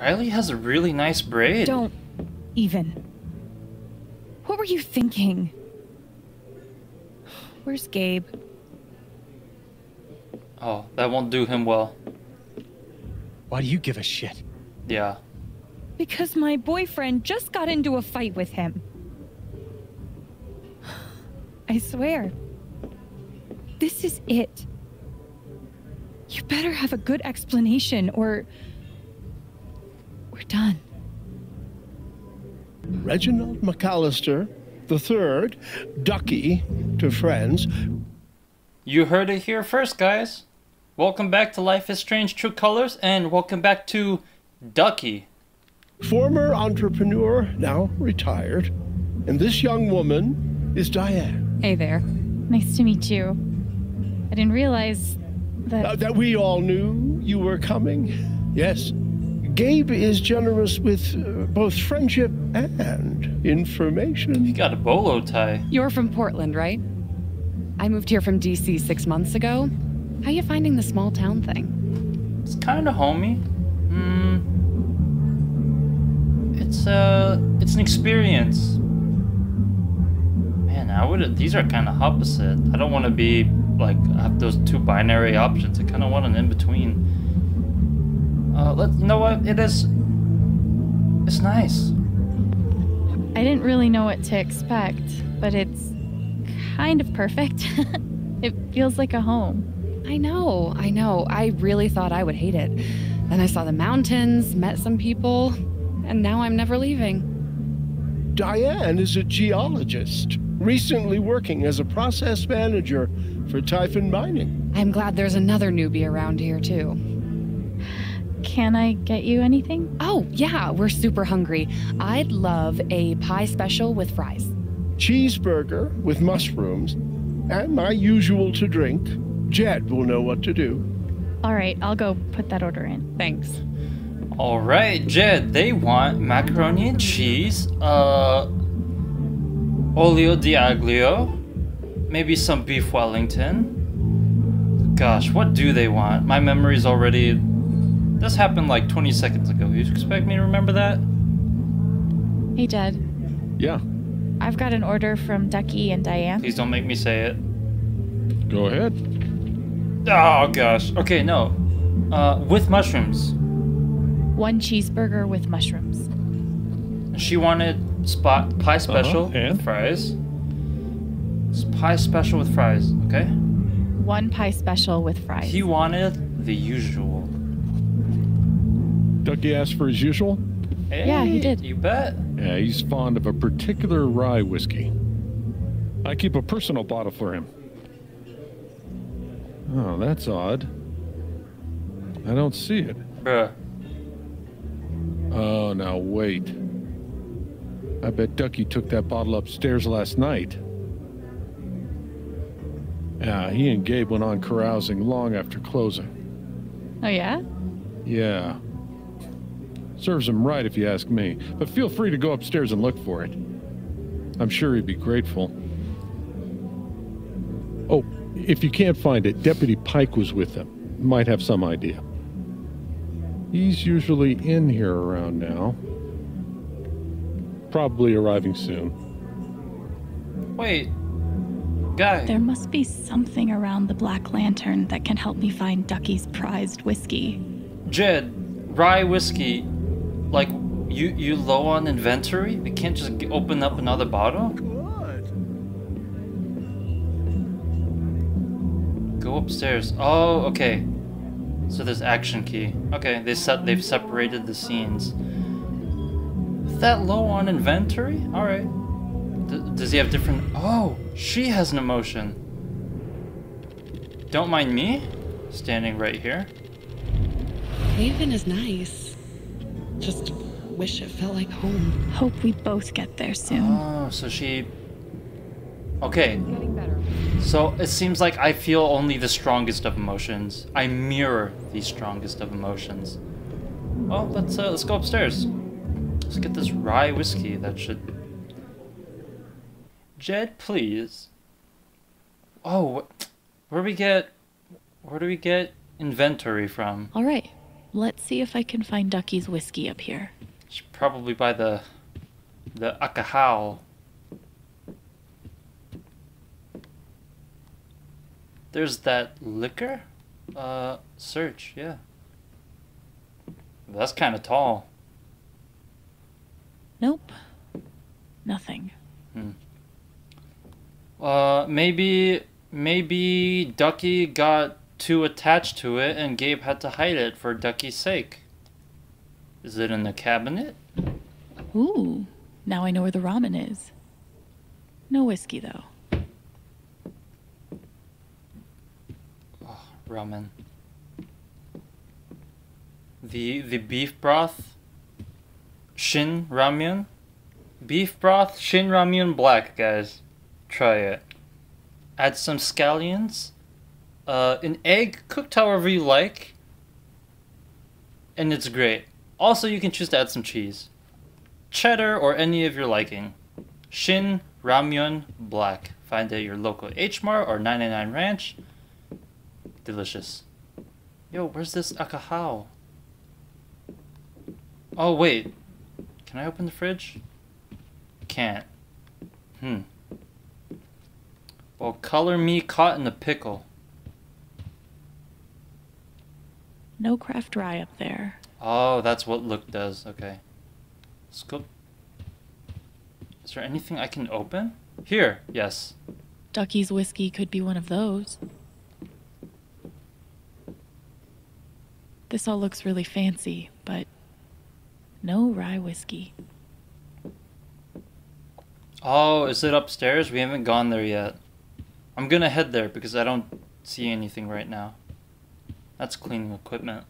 Riley has a really nice braid. Don't even. What were you thinking? Where's Gabe? Oh, that won't do him well. Why do you give a shit? Yeah. Because my boyfriend just got into a fight with him. I swear. This is it. You better have a good explanation or. We're done. Reginald McAllister the third, Ducky to friends. You heard it here first, guys. Welcome back to Life is Strange True Colors, and welcome back to Ducky. Former entrepreneur, now retired. And this young woman is Diane. Hey there. Nice to meet you. I didn't realize that. Uh, that we all knew you were coming. Yes. Gabe is generous with uh, both friendship and information. You got a bolo tie. You're from Portland, right? I moved here from DC six months ago. How are you finding the small town thing? It's kind of homey. Hmm. It's uh, it's an experience. Man, I would. These are kind of opposite. I don't want to be like have those two binary options. I kind of want an in between. Uh, let you know what it is. It's nice. I didn't really know what to expect, but it's kind of perfect. it feels like a home. I know, I know. I really thought I would hate it. Then I saw the mountains, met some people, and now I'm never leaving. Diane is a geologist, recently working as a process manager for Typhon Mining. I'm glad there's another newbie around here, too. Can I get you anything? Oh, yeah, we're super hungry. I'd love a pie special with fries. Cheeseburger with mushrooms, and my usual to drink. Jed will know what to do. All right, I'll go put that order in. Thanks. All right, Jed. They want macaroni and cheese, uh, olio di aglio, maybe some beef Wellington. Gosh, what do they want? My memory's already this happened like 20 seconds ago. You expect me to remember that? Hey, Jed. Yeah. I've got an order from Ducky and Diane. Please don't make me say it. Go ahead. Oh, gosh. Okay, no. Uh, with mushrooms. One cheeseburger with mushrooms. She wanted spot pie special Uh-huh, and? with fries. It's pie special with fries, okay? One pie special with fries. He wanted the usual. Ducky asked for his usual? Hey, Yeah, he did. You bet. Yeah, he's fond of a particular rye whiskey. I keep a personal bottle for him. Oh, that's odd. I don't see it. Bruh. Oh, now wait. I bet Ducky took that bottle upstairs last night. Yeah, he and Gabe went on carousing long after closing. oh, yeah? Yeah. Serves him right if you ask me, but feel free to go upstairs and look for it. I'm sure he'd be grateful. Oh, if you can't find it, Deputy Pike was with them. Might have some idea. He's usually in here around now. Probably arriving soon. Wait. Guy. There must be something around the Black Lantern that can help me find Ducky's prized whiskey. Jed, rye whiskey, like you you low on inventory? We can't just open up another bottle. Go upstairs. Oh, okay. So there's action key. Okay, they set they've separated the scenes. Is that low on inventory? All right. D- does he have different? Oh, she has an emotion. Don't mind me, standing right here. Haven is nice. Just wish it felt like home. Hope we both get there soon. Oh, so she. Okay, So it seems like I feel only the strongest of emotions. I mirror the strongest of emotions. Well, let's uh, let's go upstairs. Let's get this rye whiskey. That should. Jed, please. Oh, wh- where do we get, where do we get inventory from? All right. Let's see if I can find Ducky's whiskey up here. Should probably by the the Akahao. There's that liquor? Uh, search, yeah. That's kind of tall. Nope. Nothing. Hmm. Uh, maybe, maybe Ducky got too attached to it and Gabe had to hide it for Ducky's sake. Is it in the cabinet? Ooh, now I know where the ramen is. No whiskey, though. Oh, Ramen. The the beef broth. Shin ramyun. Beef broth, shin ramyun black, guys. Try it. Add some scallions. Uh, an egg cooked however you like. And it's great. Also, you can choose to add some cheese. Cheddar or any of your liking. Shin ramyun black. Find at your local H Mart or 99 Ranch. Delicious. Yo, where's this akahao? Oh, wait. Can I open the fridge? Can't. Hmm. Well, color me caught in a pickle. No craft rye up there. Oh, that's what look does. Okay. Let's go. Is there anything I can open? Here, yes. Ducky's whiskey could be one of those. This all looks really fancy, but no rye whiskey. Oh, is it upstairs? We haven't gone there yet. I'm gonna head there because I don't see anything right now. That's cleaning equipment.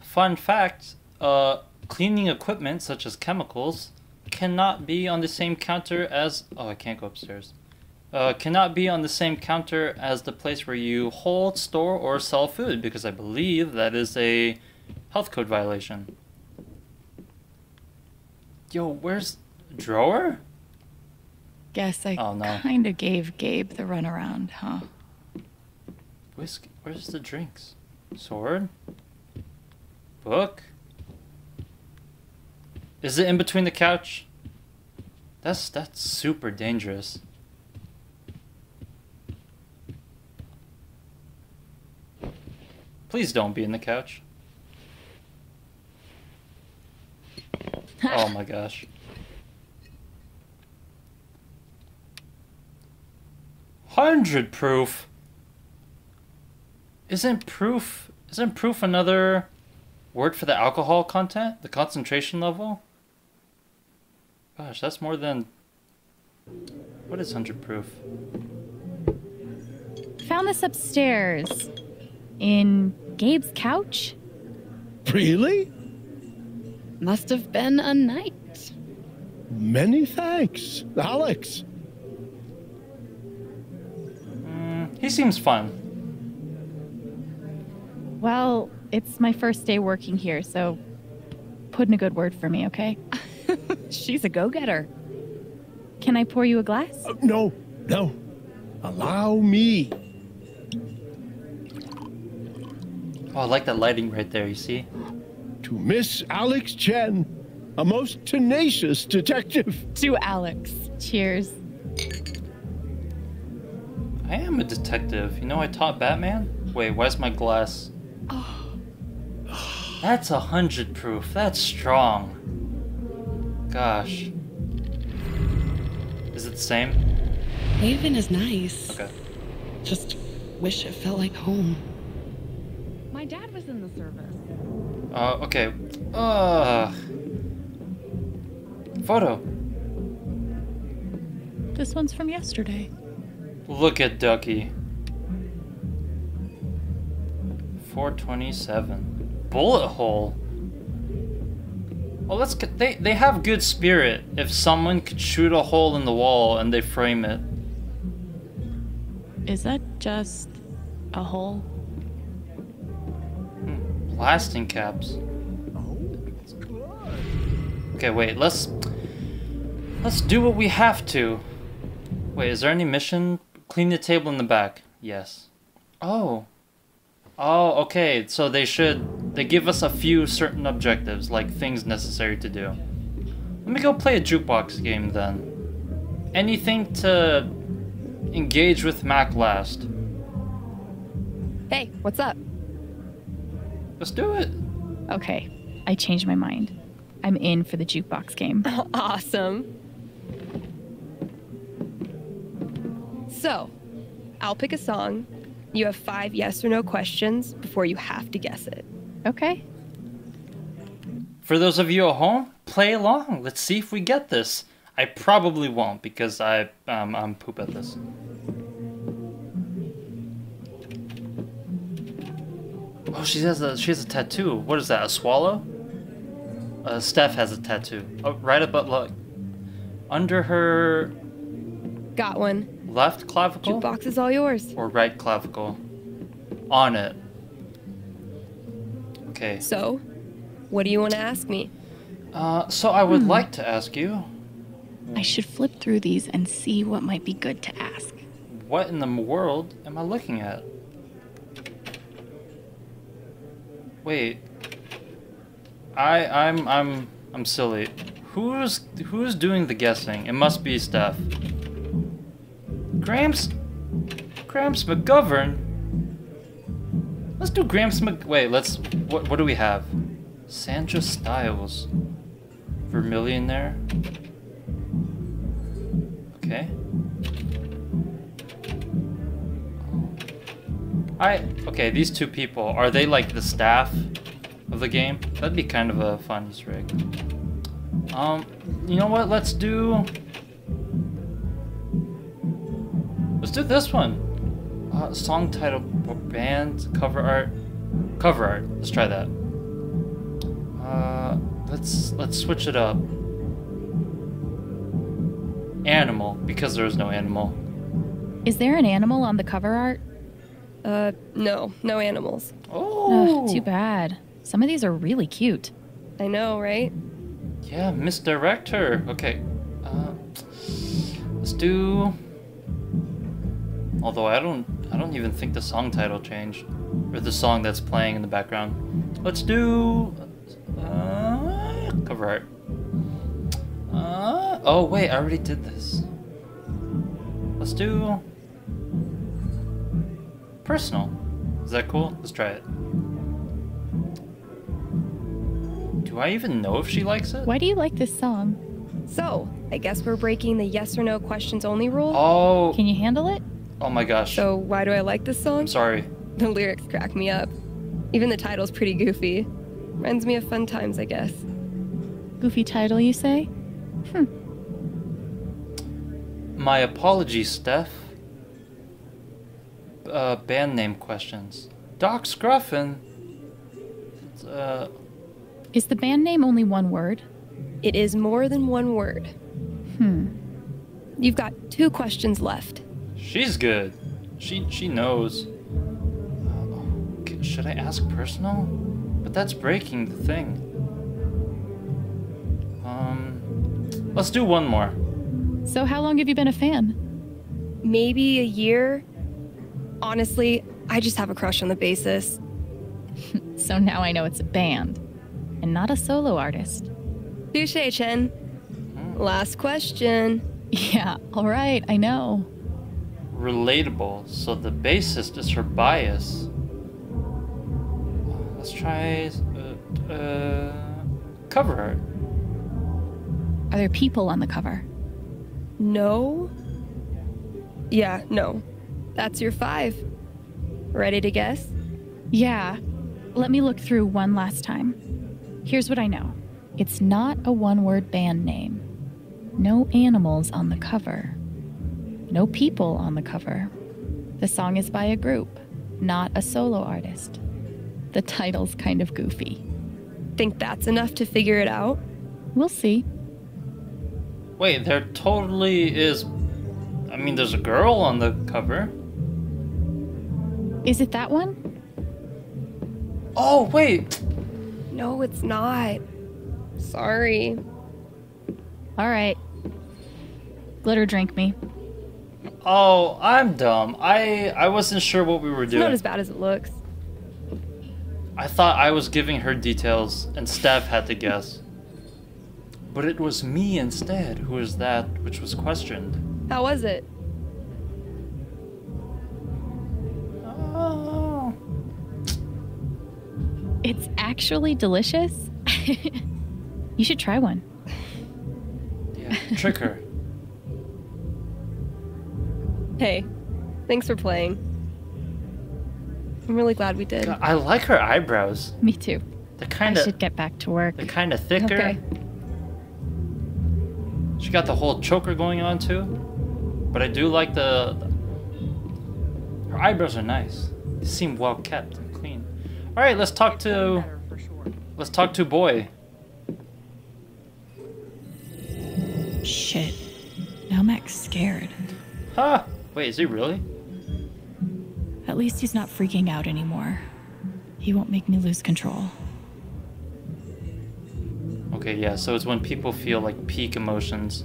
Fun fact, uh, cleaning equipment such as chemicals cannot be on the same counter as oh I can't go upstairs. Uh, cannot be on the same counter as the place where you hold, store, or sell food because I believe that is a health code violation. Yo, where's drawer? Guess I Oh, no. kinda gave Gabe the runaround, huh? Whiskey. Where's the drinks? Sword? Book? Is it in between the couch? That's that's super dangerous. Please don't be in the couch. oh my gosh. Hundred proof. Isn't proof isn't proof another word for the alcohol content? The concentration level? Gosh, that's more than what is hundred proof? Found this upstairs in Gabe's couch. Really? Must have been a night. Many thanks, Alex. Mm, he seems fun. Well, it's my first day working here, so put in a good word for me, okay? She's a go getter. Can I pour you a glass? Uh, no, no. Allow me. Oh, I like that lighting right there, you see? To Miss Alex Chen, a most tenacious detective. To Alex. Cheers. I am a detective. You know I taught Batman? Wait, where's my glass? That's a hundred proof. That's strong. Gosh. Is it the same? Haven is nice. Okay. Just wish it felt like home. My dad was in the service. Uh, okay. Uh. Photo. This one's from yesterday. Look at Ducky. 427. Bullet hole. Well, let's. They they have good spirit. If someone could shoot a hole in the wall and they frame it. Is that just a hole? Hmm, blasting caps. Okay, wait. Let's let's do what we have to. Wait, is there any mission? Clean the table in the back. Yes. Oh. Oh, okay. So they should they give us a few certain objectives, like things necessary to do. Let me go play a jukebox game then. Anything to engage with Mac last. Hey, what's up? Let's do it. Okay, I changed my mind. I'm in for the jukebox game. awesome. So, I'll pick a song. You have five yes or no questions before you have to guess it. Okay. For those of you at home, play along. Let's see if we get this. I probably won't because I um, I'm poop at this. Oh, she has a she has a tattoo. What is that? A swallow? Uh, Steph has a tattoo. Oh, right about like under her Got one. Left clavicle Jukebox is all yours. or right clavicle. On it. Okay. So, what do you want to ask me? Uh, so I would like to ask you, I should flip through these and see what might be good to ask. what in the world am I looking at? Wait. I I'm I'm I'm silly. Who's who's doing the guessing? It must be Steph. Gramps Gramps McGovern? Let's do Gramps Mc wait, let's what what do we have? Sandra Styles. Vermilion there. Okay. I okay. These two people are they like the staff of the game? That'd be kind of a fun egg. Um, you know what? Let's do. Let's do this one. Uh, song title, band, cover art, cover art. Let's try that. Uh, let's let's switch it up. Animal, because there is no animal. Is there an animal on the cover art? Uh, no, no animals. Oh, Ugh, too bad. Some of these are really cute. I know, right? Yeah, misdirect her. Okay. Uh, let's do. Although I don't, I don't even think the song title changed, or the song that's playing in the background. Let's do. Uh, cover art. Uh, oh wait, I already did this. Let's do. Personal. Is that cool? Let's try it. Do I even know if she likes it? Why do you like this song? So, I guess we're breaking the yes or no questions only rule. Oh, Can you handle it? Oh my gosh. So, why do I like this song? I'm sorry. The lyrics crack me up. Even the title's pretty goofy. Reminds me of fun times, I guess. Goofy title, you say? Hmm. My apologies, Steph. Uh, band name questions. Doc Scruffin. Uh, Is the band name only one word? It is more than one word. Hmm. You've got two questions left. She's good. She she knows. Uh, should I ask personal? But that's breaking the thing. Um, let's do one more. So, how long have you been a fan? Maybe a year. Honestly, I just have a crush on the bassist. So now I know it's a band and not a solo artist. Touche, Chen. Last question. Yeah, all right, I know. Relatable, so the bassist is her bias. Let's try uh, uh, cover art. Are there people on the cover? No? Yeah, no. That's your five. Ready to guess? Yeah. Let me look through one last time. Here's what I know it's not a one word band name. No animals on the cover. No people on the cover. The song is by a group, not a solo artist. The title's kind of goofy. Think that's enough to figure it out? We'll see. Wait, there totally is. I mean, there's a girl on the cover. Is it that one? Oh, wait! No, it's not. Sorry. All right. Glitter drink me. Oh, I'm dumb. I I wasn't sure what we were It's not as bad as it looks. I thought I was giving her details and Steph had to guess. But it was me instead who was that which was questioned. How was it? Oh. It's actually delicious. you should try one. Yeah, trick her. Hey, thanks for playing. I'm really glad we did. I like her eyebrows. Me too. They're kind of should get back to work. they're kind of thicker. Okay. She got the whole choker going on too. But I do like the, her eyebrows are nice. They seem well kept and clean. All right, let's talk to let's talk to boy. Shit. Now Mac's scared. Huh? Wait, is he really? At least he's not freaking out anymore. He won't make me lose control. Okay, yeah. So it's when people feel like peak emotions.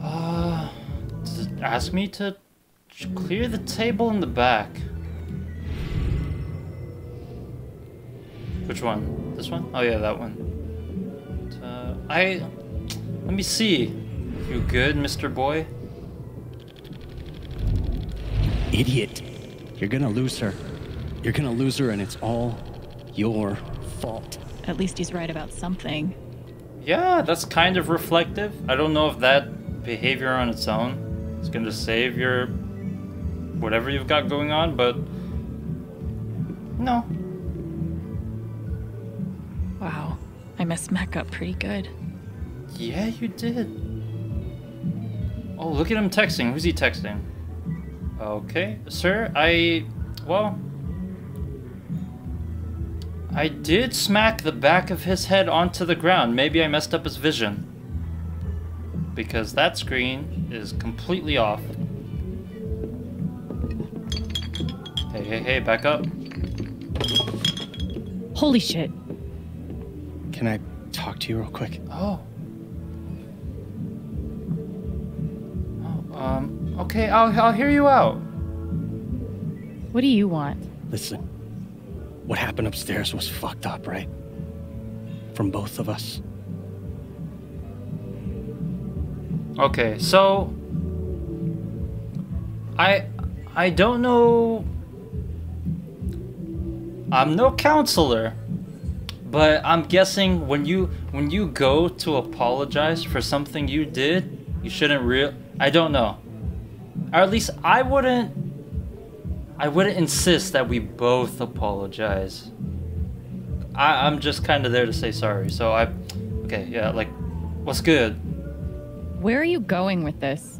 Uh, does it ask me to clear the table in the back? Which one? This one? Oh yeah, that one. Uh, I. Let me see. You good, Mr. Boy? Idiot. You're gonna lose her. You're gonna lose her, and it's all your fault. At least he's right about something. Yeah, that's kind of reflective. I don't know if that behavior on its own is going to save your whatever you've got going on, but no. Wow. I messed Mac up pretty good. Yeah, you did. Oh, look at him texting. Who's he texting? Okay, sir, I. Well. I did smack the back of his head onto the ground. Maybe I messed up his vision. Because that screen is completely off. Hey, hey, hey, back up. Holy shit. Can I talk to you real quick? Oh. Oh, um, okay, I'll, I'll hear you out. What do you want? Listen, what happened upstairs was fucked up, right? From both of us. Okay, so I I don't know I'm no counselor, but I'm guessing when you when you go to apologize for something you did, you shouldn't real I don't know. Or at least I wouldn't I wouldn't insist that we both apologize. I, I'm just kind of there to say sorry. So I, okay, yeah, like, what's good? Where are you going with this?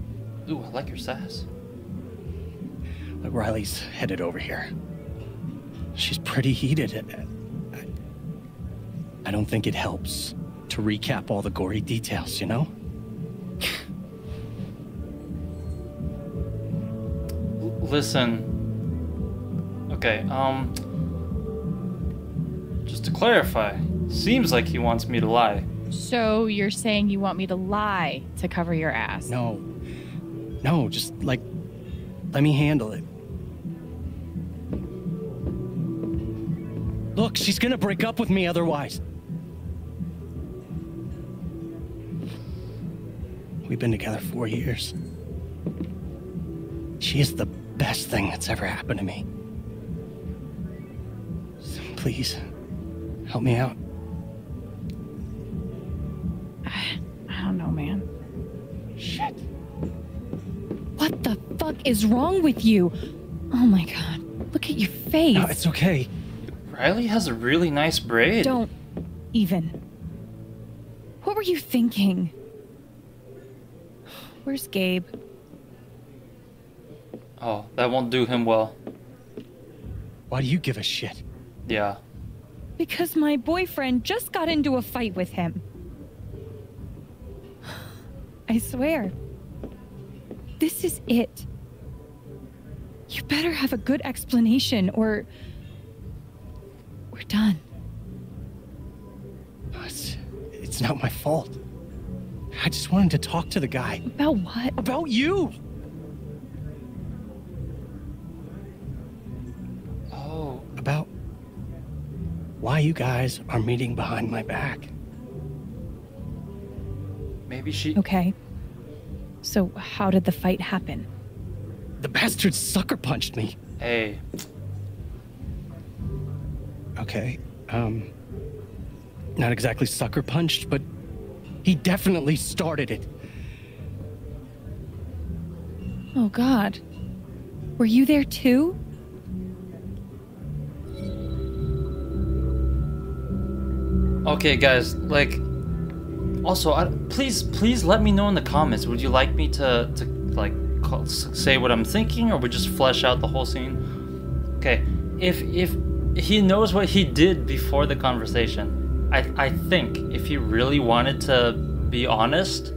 Ooh, I like your sass. Like Riley's headed over here. She's pretty heated. I, I don't think it helps to recap all the gory details, you know? Listen. Okay, um. Just to clarify, seems like he wants me to lie. So you're saying you want me to lie to cover your ass? No. No, just like, let me handle it. Look, she's gonna break up with me otherwise. We've been together four years. She is the best thing that's ever happened to me. So please, help me out. I don't know, man. Shit. What the fuck is wrong with you? Oh my god. Look at your face. No, it's okay. Riley has a really nice braid. Don't even. What were you thinking? Where's Gabe? Oh, that won't do him well. Why do you give a shit? Yeah. Because my boyfriend just got into a fight with him. I swear. This is it. You better have a good explanation or. We're done. It's, it's not my fault. I just wanted to talk to the guy. About what? About you! Why you guys are meeting behind my back. Maybe she. Okay. So, how did the fight happen? The bastard sucker punched me. Hey, Okay. Um. Not exactly sucker punched, but he definitely started it. Oh, God. Were you there too? Okay, guys, like, also, I, please, please let me know in the comments. Would you like me to, to like, call, say what I'm thinking, or would just flesh out the whole scene? Okay, if if he knows what he did before the conversation, I I think if he really wanted to be honest,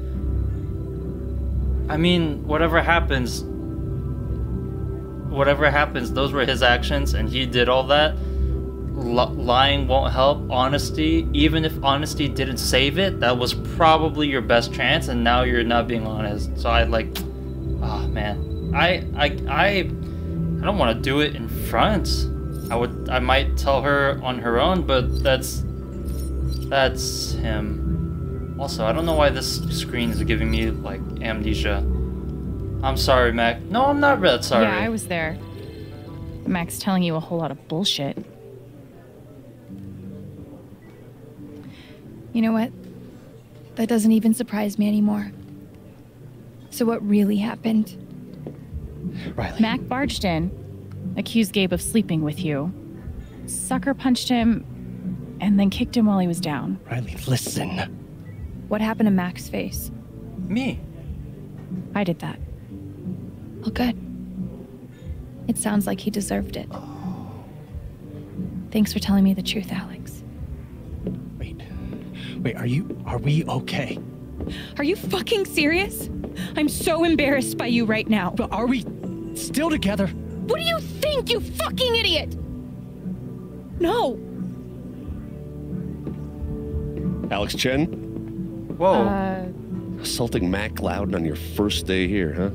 I mean, whatever happens, whatever happens, those were his actions, and he did all that lying won't help. Honesty, even if honesty didn't save it, that was probably your best chance, and now you're not being honest. So I like, ah man, I I I I don't want to do it in front. I would I might tell her on her own, but that's that's him. Also, I don't know why this screen is giving me like amnesia. I'm sorry, Mac. No, I'm not that sorry. Yeah, I was there. Mac's telling you a whole lot of bullshit. You know what? That doesn't even surprise me anymore. So, what really happened? Riley. Mac barged in, accused Gabe of sleeping with you, sucker punched him, and then kicked him while he was down. Riley, listen. What happened to Mac's face? Me. I did that. Well, good. It sounds like he deserved it. Thanks for telling me the truth, Alex. Wait. Wait, are you. Are we okay? Are you fucking serious? I'm so embarrassed by you right now. But are we still together? What do you think, you fucking idiot? No. Alex Chen, Whoa. Uh, assaulting Mac Loudon on your first day here, huh?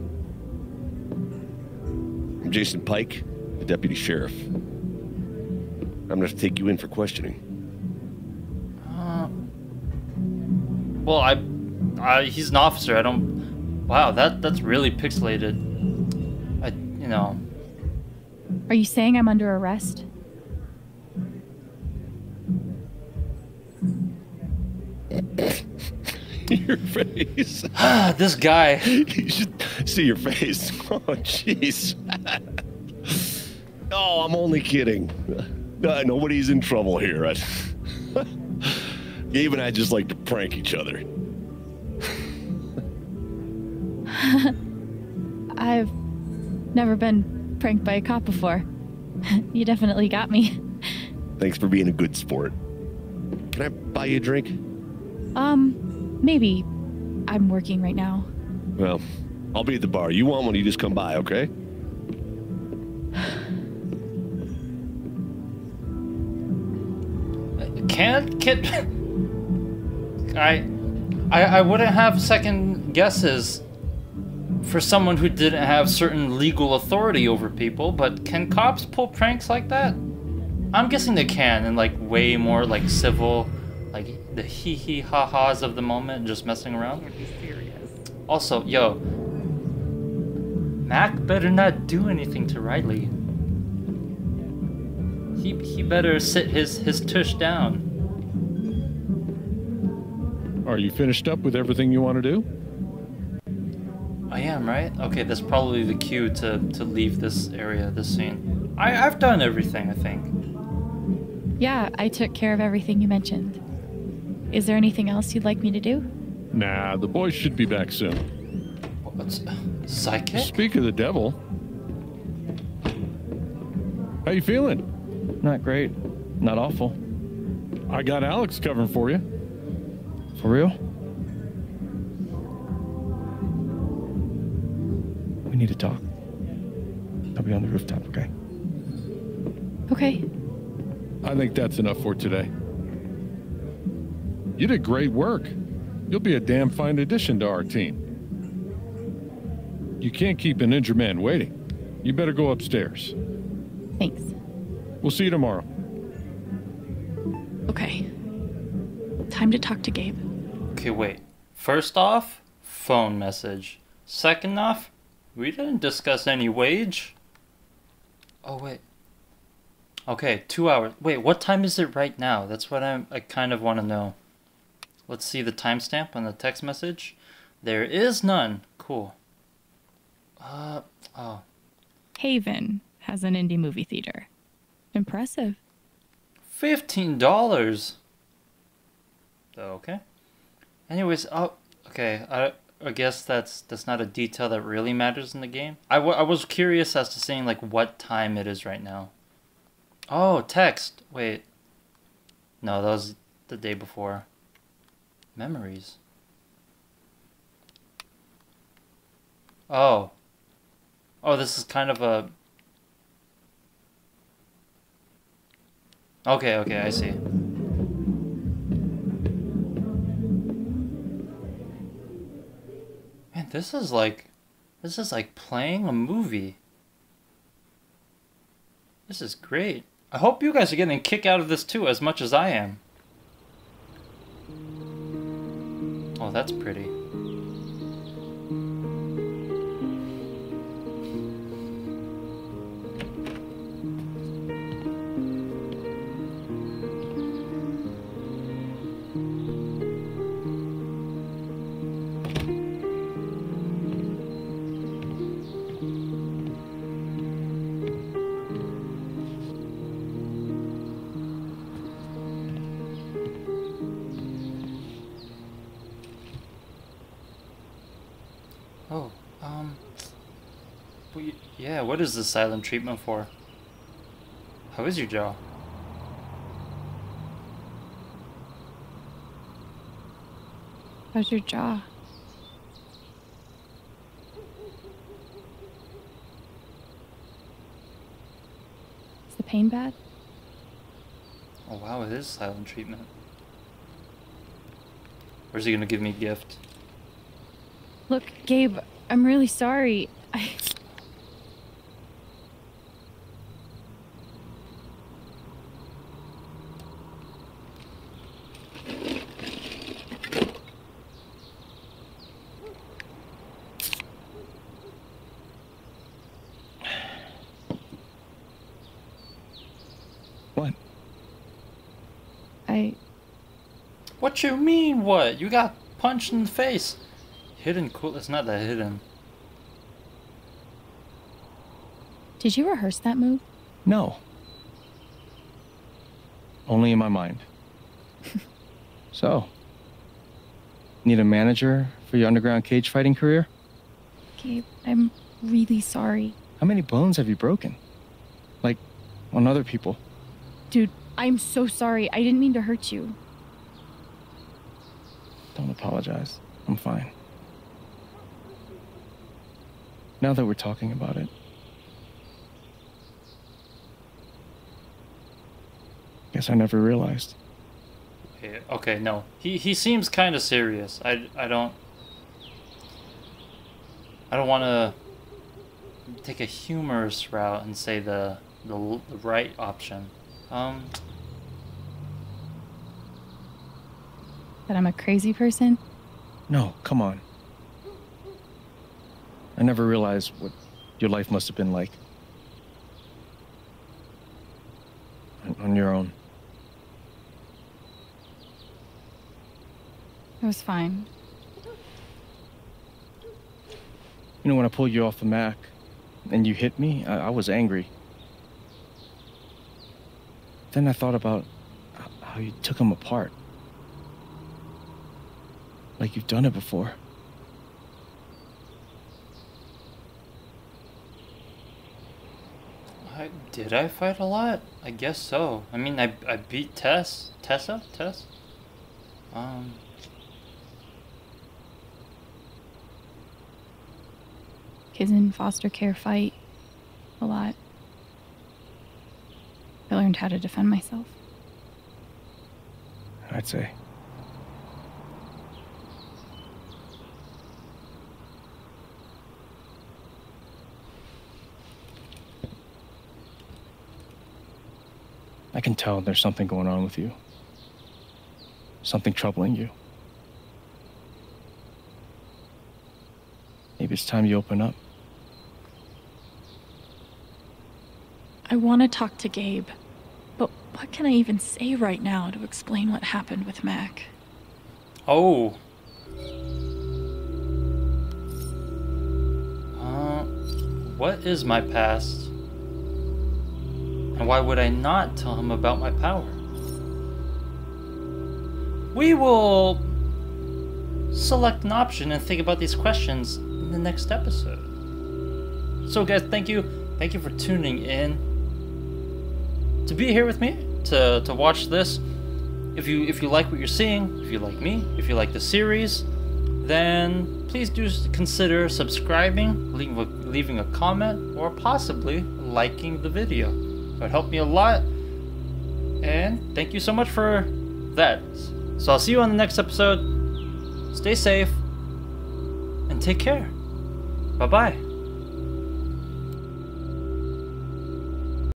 I'm Jason Pike, the deputy sheriff. I'm gonna have to take you in for questioning. Well, I, I, he's an officer. I don't. Wow, that that's really pixelated. I, you know, are you saying I'm under arrest? your face. ah, this guy. you should see your face. Oh, jeez. oh, I'm only kidding. Uh, nobody's in trouble here. I- Gabe and I just like to prank each other. I've never been pranked by a cop before. you definitely got me. Thanks for being a good sport. Can I buy you a drink? Um, maybe. I'm working right now. Well, I'll be at the bar. You want one, you just come by, okay? Can't can. I, I, I wouldn't have second guesses for someone who didn't have certain legal authority over people. But can cops pull pranks like that? I'm guessing they can, and like way more like civil, like the hee hee ha ha's of the moment, just messing around. Also, yo, Mac better not do anything to Riley. He he better sit his his tush down. Are you finished up with everything you want to do? I am right. Okay, that's probably the cue to to leave this area, this scene. I I've done everything. I think. Yeah, I took care of everything you mentioned. Is there anything else you'd like me to do? Nah, the boys should be back soon. What's psychic? Speak of the devil. How you feeling? Not great. Not awful. I got Alex covering for you. For real? We need to talk. I'll be on the rooftop, okay? Okay. I think that's enough for today. You did great work. You'll be a damn fine addition to our team. You can't keep an injured man waiting. You better go upstairs. Thanks. We'll see you tomorrow. Okay. Time to talk to Gabe. Okay, wait. First off, phone message. Second off, we didn't discuss any wage. Oh wait. Okay, two hours. Wait, what time is it right now? That's what I'm, I kind of want to know. Let's see the timestamp on the text message. There is none. Cool. Uh, oh. Haven has an indie movie theater. Impressive. Fifteen dollars. Okay. Anyways, oh, okay. I I guess that's that's not a detail that really matters in the game. I, I was curious as to seeing like what time it is right now. Oh, text. Wait. No, that was the day before. Memories. Oh. Oh, this is kind of a Okay, okay, I see. This is like this is like playing a movie. This is great. I hope you guys are getting a kick out of this too as much as I am. Oh, that's pretty. Is the silent treatment for? How is your jaw? How's your jaw? Is the pain bad? Oh wow, it is silent treatment. Or is he gonna give me a gift? Look, Gabe, I'm really sorry. I. What? I. What you mean? What? You got punched in the face. Hidden cool. It's not that hidden. Did you rehearse that move? No. Only in my mind. so, need a manager for your underground cage fighting career? Gabe, I'm really sorry. How many bones have you broken? Like, on other people? Dude, I'm so sorry. I didn't mean to hurt you. Don't apologize. I'm fine. Now that we're talking about it, guess I never realized. Okay, no. He he seems kind of serious. I I don't. I don't want to take a humorous route and say the the, the right option. Um. That I'm a crazy person? No, come on. I never realized what your life must have been like. On, your own. It was fine. You know, when I pulled you off the Mac and you hit me, I, I was angry. Then I thought about how you took him apart. Like you've done it before. I, did I fight a lot? I guess so. I mean, I, I beat Tess. Tessa? Tess? Um. Kids in foster care fight a lot. I learned how to defend myself. I'd say. I can tell there's something going on with you. something troubling you. Maybe it's time you open up. I want to talk to Gabe, but what can I even say right now to explain what happened with Mac? Oh. Uh, what is my past? And why would I not tell him about my power? We will select an option and think about these questions in the next episode. So, guys, thank you. Thank you for tuning in to be here with me to, to watch this. If you if you like what you're seeing, if you like me, if you like the series, then please do consider subscribing, leaving a, leaving a comment, or possibly liking the video. It helped me a lot. And thank you so much for that. So I'll see you on the next episode. Stay safe and take care. Bye bye.